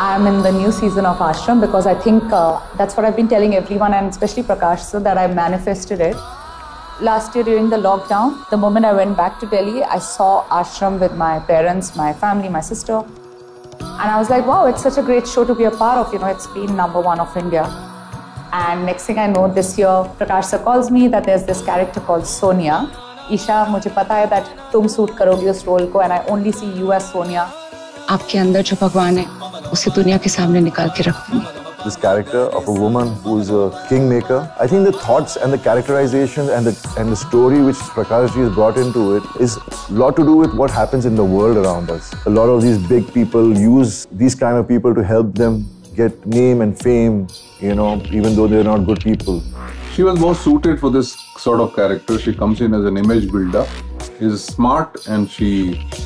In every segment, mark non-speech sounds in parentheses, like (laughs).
I'm in the new season of Aashram because I think uh, that's what I've been telling everyone and especially Prakash so that I manifested it. Last year during the lockdown, the moment I went back to Delhi, I saw Aashram with my parents, my family, my sister. And I was like, wow, it's such a great show to be a part of. You know, it's been number one of India. And next thing I know, this year, Prakash sir calls me that there's this character called Sonia. Esha, मुझे पता है that तुम suit करोगी उस role को and I only see you as Sonia. आपके अंदर जो भगवान है उसे दुनिया के सामने निकाल के रख दूंगी this character of a woman who is a kingmaker. I think the thoughts and the characterization and the and the story which Prakash ji has brought into it is a lot to do with what happens in the world around us. A lot of these big people use these kind of people to help them get name and fame, you know, even though they're not good people. She was more suited for this sort of character. She comes in as an image builder. Is smart and she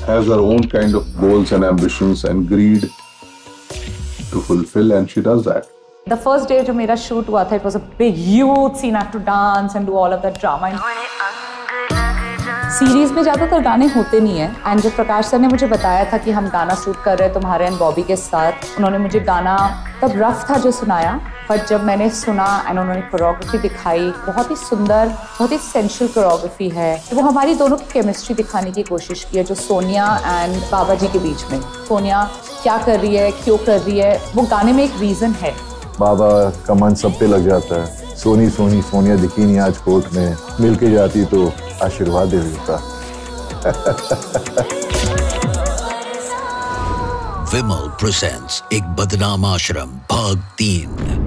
has her own kind of goals and ambitions and greed to fulfill, and she does that. The first day जो मेरा shoot हुआ था, it was a big huge scene. I have to dance and do all of that drama. Series में ज़्यादातर गाने होते नहीं है एंड जब प्रकाश सर ने मुझे बताया था कि हम गाना शूट कर रहे हैं तुम्हारे एंड बॉबी के साथ उन्होंने मुझे गाना तब रफ था जो सुनाया बट जब मैंने सुना एंड उन्होंने कोरियोग्राफी दिखाई बहुत ही सुंदर बहुत ही सेंशुअल कोरियोग्राफी है वो हमारी दोनों की केमिस्ट्री दिखाने की कोशिश की है जो सोनिया एंड बाबा जी के बीच में सोनिया क्या कर रही है क्यों कर रही है वो गाने में एक रीज़न है। बाबा का मन सब पे लग जाता है। सोनी सोनी सोनिया दिखी नहीं आज कोर्ट में। मिल के जाती तो आशीर्वाद दे देता। (laughs) विमल प्रेजेंट्स एक बदनाम आश्रम भाग तीन।